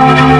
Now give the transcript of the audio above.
Thank